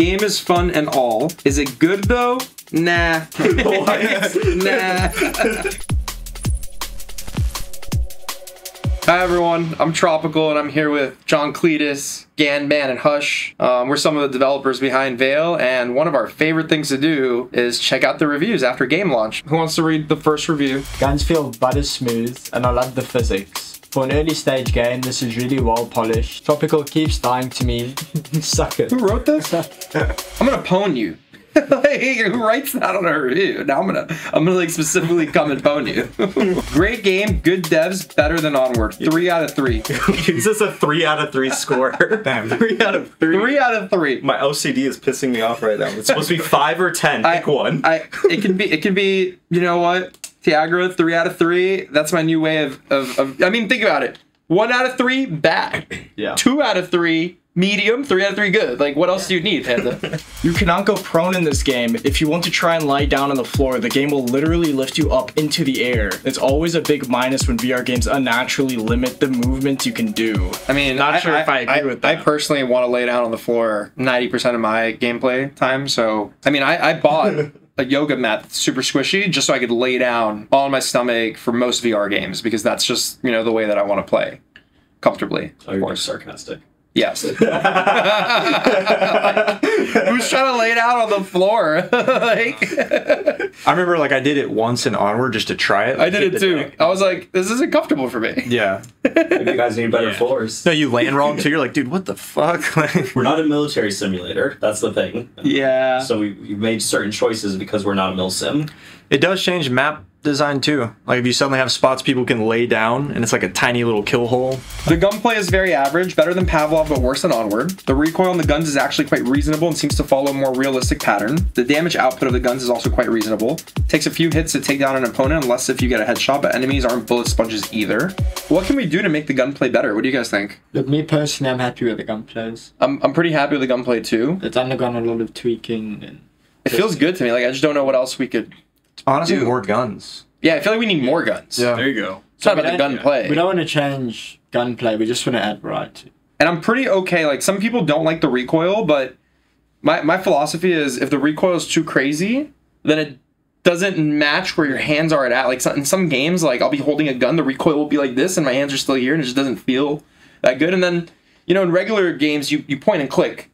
game is fun and all. Is it good though? Nah. nah. Hi everyone, I'm Tropical and I'm here with John Cletus, Ganman, and Hush. Um, we're some of the developers behind VAIL, and one of our favorite things to do is check out the reviews after game launch. Who wants to read the first review? Guns feel butter smooth, and I love the physics. For an early stage game, this is really well polished. Tropical keeps dying to me. Suck it. Who wrote this? I'm gonna pwn you. like, who writes that on a review? Now I'm gonna, I'm gonna like specifically come and pwn you. Great game, good devs, better than Onward. Three out of three. Is this a three out of three score? Damn, three out of three. Three out of three. My OCD is pissing me off right now. It's supposed to be five or ten. I, Pick one. I it can be it can be you know what Tiagra three out of three. That's my new way of, of, of I mean think about it. One out of three bad. Yeah. Two out of three medium. Three out of three good. Like what else do you need, Panda? You cannot go prone in this game. If you want to try and lie down on the floor, the game will literally lift you up into the air. It's always a big minus when VR games unnaturally limit the movements you can do. I mean, Not sure if I agree with that. I personally want to lay down on the floor ninety percent of my gameplay time. So I mean, I, I bought. A yoga mat that's super squishy, just so I could lay down on my stomach for most VR games because that's just you know the way that I want to play comfortably. Oh, you're just sarcastic. Yes. Who's trying to lay it out on the floor? like, I remember like I did it once in Onward just to try it. I did it too. I was like, this isn't comfortable for me. Yeah. Maybe you guys need better Yeah. floors. No, you land wrong too. You're like, dude, what the fuck? Like, We're not a military simulator. That's the thing. Yeah. So we, we made certain choices because we're not a mil sim. it does change map design too. Like if you suddenly have spots people can lay down and it's like a tiny little kill hole. The gunplay is very average, better than Pavlov, but worse than Onward. The recoil on the guns is actually quite reasonable and seems to follow a more realistic pattern. The damage output of the guns is also quite reasonable. Takes a few hits to take down an opponent, unless if you get a headshot, but enemies aren't bullet sponges either. What can we do to make the gunplay better? What do you guys think? Look, me personally, I'm happy with the gunplays. I'm, I'm pretty happy with the gunplay too. It's undergone a lot of tweaking and It feels good to me. Like I just don't know what else we could. Honestly, Dude. more guns. Yeah, I feel like we need more guns. Yeah. There you go. It's not We about the don't- gunplay. We don't want to change gunplay. We just want to add variety. and I'm pretty okay. Like some people don't like the recoil, but my my philosophy is if the recoil is too crazy, then it doesn't match where your hands are at. Like in some games, like I'll be holding a gun, the recoil will be like this, and my hands are still here, and it just doesn't feel that good. And then you know, in regular games, you you point and click.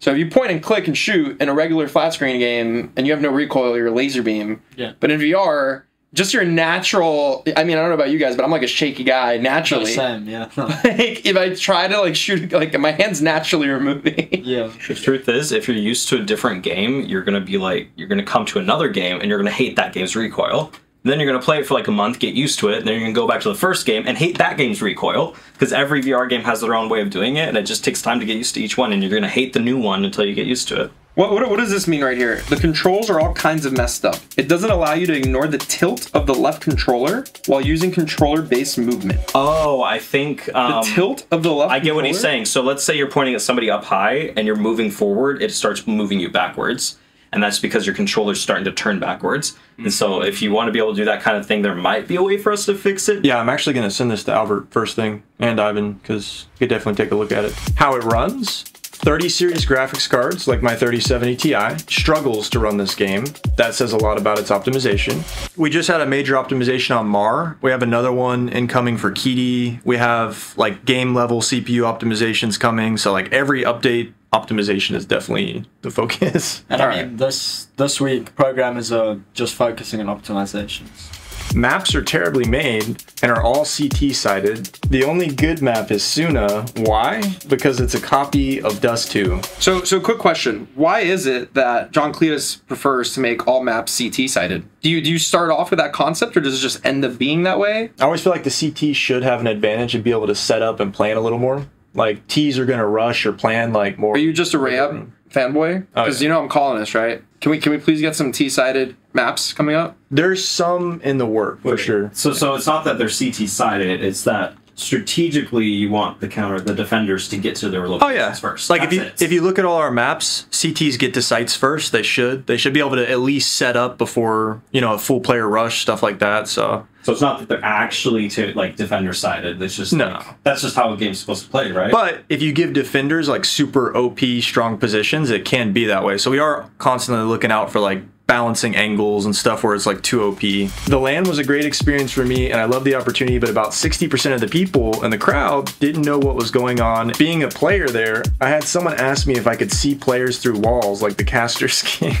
So if you point and click and shoot in a regular flat screen game, and you have no recoil, you're a laser beam. Yeah. But in VR. Just your natural. I mean, I don't know about you guys, but I'm like a shaky guy naturally. Same, yeah. like if I try to like shoot like my hands naturally are moving. yeah. The truth is, if you're used to a different game, you're gonna be like, you're gonna come to another game and you're gonna hate that game's recoil. Then you're gonna play it for like a month, get used to it, and then you're gonna go back to the first game and hate that game's recoil because every VR game has their own way of doing it, and it just takes time to get used to each one, and you're gonna hate the new one until you get used to it. What, what what does this mean right here? The controls are all kinds of messed up. It doesn't allow you to ignore the tilt of the left controller while using controller based movement. Oh, I think The um, tilt of the left. I get what he's saying. So let's say you're pointing at somebody up high and you're moving forward, it starts moving you backwards. And that's because your controller's starting to turn backwards. And so if you want to be able to do that kind of thing, there might be a way for us to fix it. Yeah, I'm actually going to send this to Albert first thing and Ivan because you could definitely take a look at it. How it runs 30 series graphics cards like my 3070 Ti struggles to run this game. That says a lot about its optimization. We just had a major optimization on Maar. We have another one incoming for Khidi. We have like game level CPU optimizations coming. So like every update optimization is definitely the focus. And I Alright. mean, this this week programmers are just focusing on optimizations. Maps are terribly made and are all CT sided. The only good map is Suna. Why? Because it's a copy of Dust 2. So so quick question: Why is it that John Cletus prefers to make all maps CT sided? Do you do you start off with that concept, or does it just end up being that way? I always feel like the CT should have an advantage and be able to set up and plan a little more. Like T's are gonna rush or plan like more. Are you just a Rayab mm-hmm. fanboy? Oh, Because yeah. you know I'm calling this right. Can we can we please get some T sided maps coming up? There's some in the work for sure. So so it's not that they're CT sided. It's that strategically you want the counter the defenders to get to their Oh locations yeah. first. Like if you it. if you look at all our maps, CTs get to sites first. They should. They should be able to at least set up before you know a full player rush stuff like that. So So it's not that they're actually to like defender sided. It's just No. like, that's just how a game's supposed to play, right? But if you give defenders like super OP strong positions, it can be that way. So we are constantly looking out for like balancing angles and stuff where it's like too OP. The LAN was a great experience for me and I love the opportunity, but about 60% of the people in the crowd didn't know what was going on. Being a player there, I had someone ask me if I could see players through walls like the caster skin.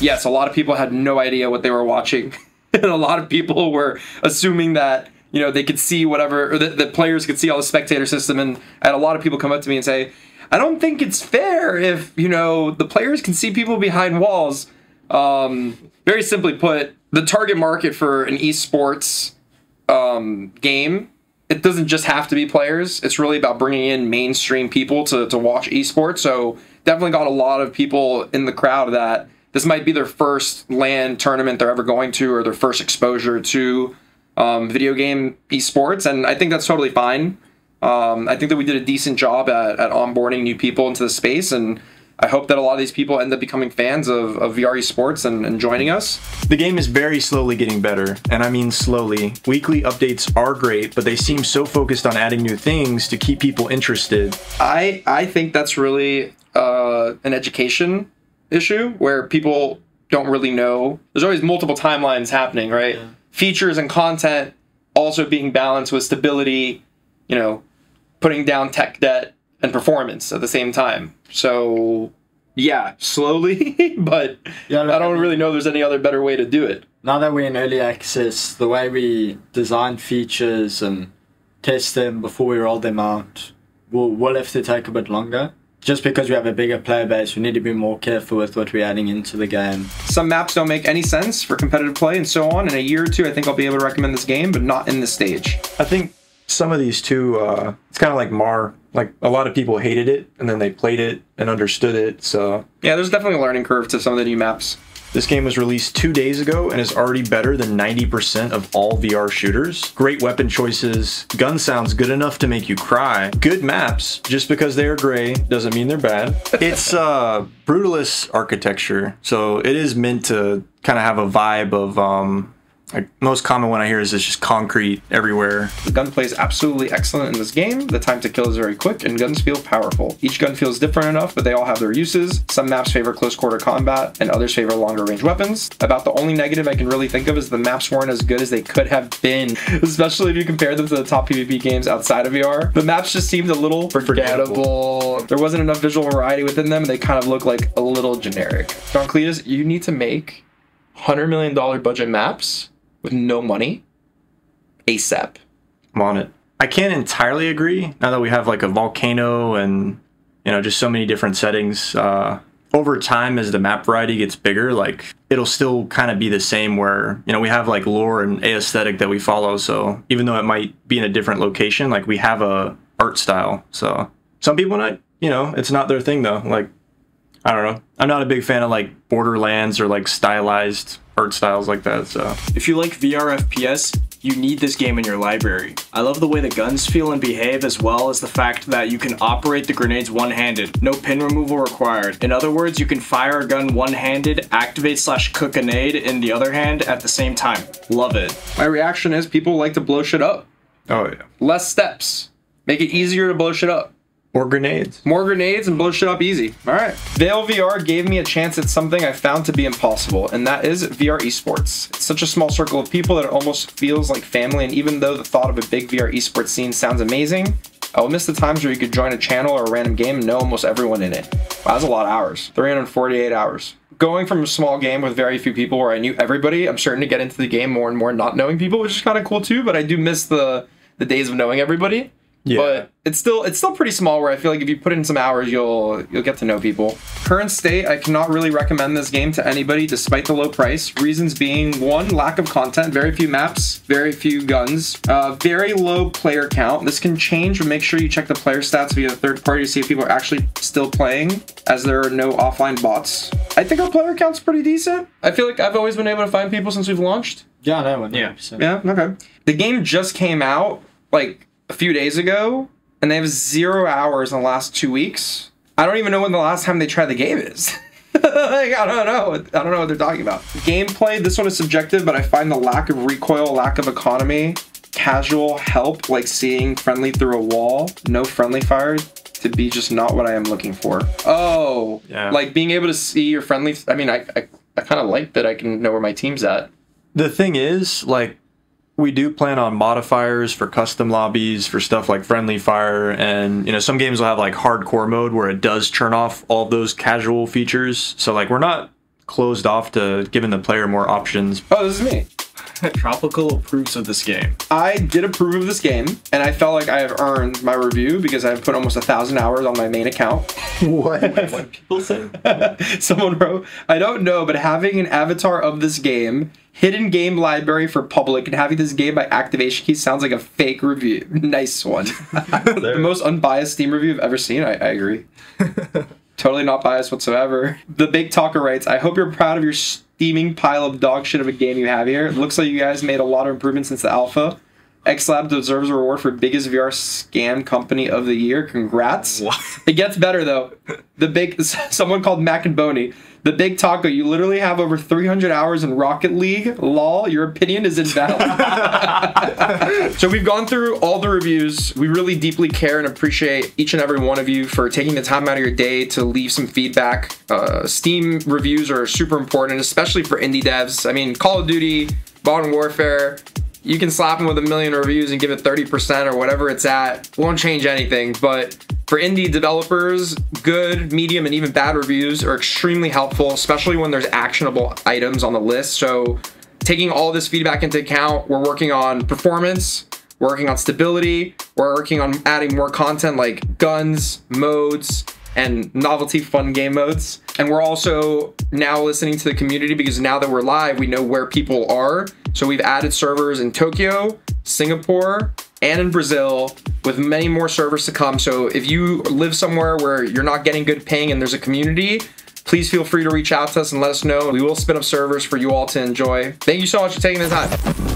yes, a lot of people had no idea what they were watching, and a lot of people were assuming that you know they could see whatever, or that the players could see all the spectator system. And I had a lot of people come up to me and say, "I don't think it's fair if you know the players can see people behind walls." Um, very simply put, the target market for an esports um, game it doesn't just have to be players. It's really about bringing in mainstream people to, to watch esports. So definitely got a lot of people in the crowd that this might be their first LAN tournament they're ever going to or their first exposure to um, video game esports. And I think that's totally fine. Um, I think that we did a decent job at, at onboarding new people into the space. And I hope that a lot of these people end up becoming fans of, of VR esports and, and joining us. The game is very slowly getting better, and I mean slowly. Weekly updates are great, but they seem so focused on adding new things to keep people interested. I I think that's really uh, an education issue where people don't really know. There's always multiple timelines happening, right? Features and content also being balanced with stability, you know, putting down tech debt and performance at the same time. So yeah, slowly, but Yeah, I don't really know there's any other better way to do it. Now that we're in early access, the way we design features and test them before we roll them out will, will have to take a bit longer. Just because we have a bigger player base, we need to be more careful with what we're adding into the game. Some maps don't make any sense for competitive play and so on. In a year or two, I think I'll be able to recommend this game, but not in this stage. I think some of these too, uh, it's kind of like Maar. Like a lot of people hated it, and then they played it and understood it. So Yeah, there's definitely a learning curve to some of the new maps. This game was released two days ago and is already better than 90% of all VR shooters. Great weapon choices. Gun sounds good enough to make you cry. Good maps. Just because they are gray doesn't mean they're bad. It's uh, brutalist architecture, so it is meant to kind of have a vibe of um. Like most common one I hear is it's just concrete everywhere. The gunplay is absolutely excellent in this game. The time to kill is very quick, and guns feel powerful. Each gun feels different enough, but they all have their uses. Some maps favor close quarter combat, and others favor longer range weapons. About the only negative I can really think of is the maps weren't as good as they could have been, especially if you compare them to the top PvP games outside of VR. The maps just seemed a little forgettable. There wasn't enough visual variety within them, and they kind of look like a little generic. Don Cletus, you need to make $100 million budget maps with no money ASAP. I'm on it. I can't entirely agree now that we have like a volcano and you know just so many different settings. Uh, over time, as the map variety gets bigger, like it'll still kind of be the same. Where you know we have like lore and aesthetic that we follow. So even though it might be in a different location, like we have a art style. So some people not you know it's not their thing though. Like I don't know. I'm not a big fan of like Borderlands or like stylized art styles like that. So If you like VR FPS, you need this game in your library. I love the way the guns feel and behave as well as the fact that you can operate the grenades one-handed, no pin removal required. In other words, you can fire a gun one-handed, activate slash cook a nade in the other hand at the same time. Love it. My reaction is people like to blow shit up. oh yeah, Less steps. Make it easier to blow shit up. Or grenades. More grenades and blow shit up easy. All right. VAIL VR gave me a chance at something I found to be impossible, and that is VR esports. It's such a small circle of people that it almost feels like family, and even though the thought of a big VR esports scene sounds amazing, I will miss the times where you could join a channel or a random game and know almost everyone in it. Wow, that's a lot of hours. 348 hours. Going from a small game with very few people where I knew everybody, I'm starting to get into the game more and more not knowing people, which is kind of cool too, but I do miss the the days of knowing everybody. Yeah. But it's still it's still pretty small where I feel like if you put in some hours you'll you'll get to know people. Current state, I cannot really recommend this game to anybody despite the low price. Reasons being one, lack of content, very few maps, very few guns, uh, very low player count. This can change, but make sure you check the player stats via a third party to see if people are actually still playing, as there are no offline bots. I think our player count's pretty decent. I feel like I've always been able to find people since we've launched. Yeah, no one. Yeah. Yeah, okay. The game just came out like a few days ago, and they have zero hours in the last two weeks. I don't even know when the last time they tried the game is. like, I don't know. I don't know what they're talking about. Gameplay, this one is subjective, but I find the lack of recoil, lack of economy, casual help, like seeing friendly through a wall, no friendly fire, to be just not what I am looking for. Oh, Yeah. like being able to see your friendly. I mean, I I, I kind of like that I can know where my team's at. The thing is, like, we do plan on modifiers for custom lobbies for stuff like friendly fire, and you know, some games will have like hardcore mode where it does turn off all those casual features. So like, we're not closed off to giving the player more options. Oh, this is me. Tropical approves of this game. I did approve of this game, and I felt like I have earned my review because I've put almost a thousand hours on my main account. What people say? Someone wrote, I don't know, but having an avatar of this game, hidden game library for public, and having this game by activation key sounds like a fake review. Nice one. the most unbiased Steam review I've ever seen. I, I agree. Totally not biased whatsoever. The Big Talker writes, I hope you're proud of your steaming pile of dog shit of a game you have here. It looks like you guys made a lot of improvements since the alpha. AEXLAB deserves a reward for biggest VR scam company of the year. Congrats. What? It gets better though. The big someone called Mac and Boney. The big taco. You literally have over 300 hours in Rocket League. Lol. Your opinion is invalid. so we've gone through all the reviews. We really deeply care and appreciate each and every one of you for taking the time out of your day to leave some feedback. Uh, Steam reviews are super important, especially for indie devs. I mean, Call of Duty, Modern Warfare. You can slap them with a million reviews and give it 30% or whatever it's at. Won't change anything, but for indie developers, good, medium, and even bad reviews are extremely helpful, especially when there's actionable items on the list. So, taking all this feedback into account, we're working on performance, we're working on stability, we're working on adding more content like guns, modes, and novelty fun game modes. And we're also now listening to the community because now that we're live, we know where people are. So we've added servers in Tokyo, Singapore, and in Brazil with many more servers to come. So if you live somewhere where you're not getting good ping and there's a community, please feel free to reach out to us and let us know. We will spin up servers for you all to enjoy. Thank you so much for taking the time.